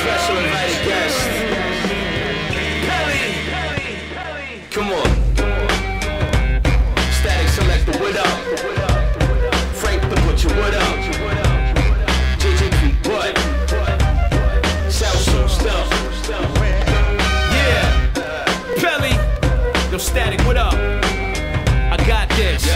special invited guest. Kelly, Come on. Statik Selektah wood up. Frank, put, put your wood up. JJ what? South stuff. Yeah. Pelly! Yo, Statik, what up? I got this.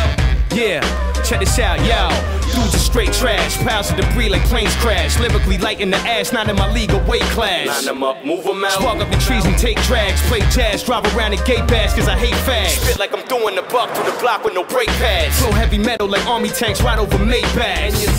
Yeah. Check this out, yo straight trash. Piles of debris like planes crash. Lyrically light in the ass, not in my league of weight class. Line them up, move them out. Swag up the trees and take drags. Play jazz, drive around in gay bags, cause I hate fags. Spit like I'm doing the buck through the block with no brake pads. Flow heavy metal like army tanks right over Maybach.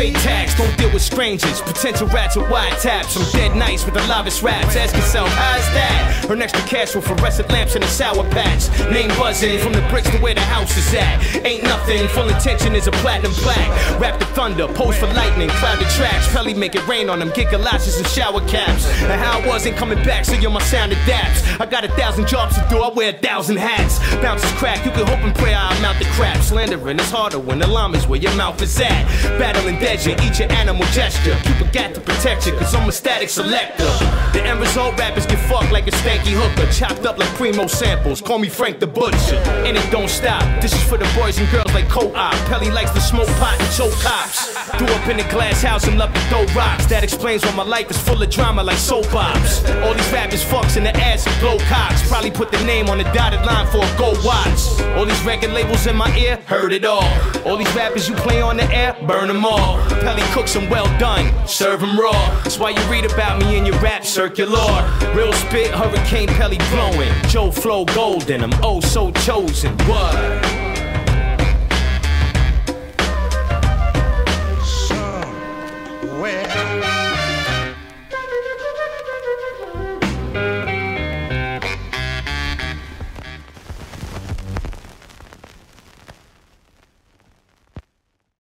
Pay tax, don't deal with strangers. Potential rats with wide taps. I'm dead nice with the loudest raps. Ask yourself, how's that? Earn extra cash with fluorescent lamps and a sour patch. Name buzzing from the bricks to where the house is at. Ain't nothing, full intention is a platinum black. Rap the thunder, pose for lightning, cloud the tracks. Pelly make it rain on them, get galoshes and shower caps. And how I wasn't coming back, so you're my sound adapts. I got a thousand jobs to do, I wear a thousand hats. Bounces crack, you can hope and pray I mount the crap. Slandering is harder when the llama is where your mouth is at. Battling dead, eat your animal gesture. Keep a gat to protect you, cause I'm a Statik Selektah. The end result rappers get fucked like a stanky hooker. Chopped up like primo samples, call me Frank the Butcher. And it don't stop, this is for the boys and girls like co-op. Pelly likes to smoke pot and choke cops. Threw up in a glass house and love to throw rocks. That explains why my life is full of drama like soap ops. All these rappers fucks in the ass and blow cocks. Probably put the name on the dotted line for a gold watch. All these record labels in my ear, heard it all. All these rappers you play on the air, burn them all. Pelly cooks them well done, serve them raw. That's why you read about me in your rap circular. Real spit, Hurricane Pelly blowing. Joe Flow golden, I'm oh so chosen. What?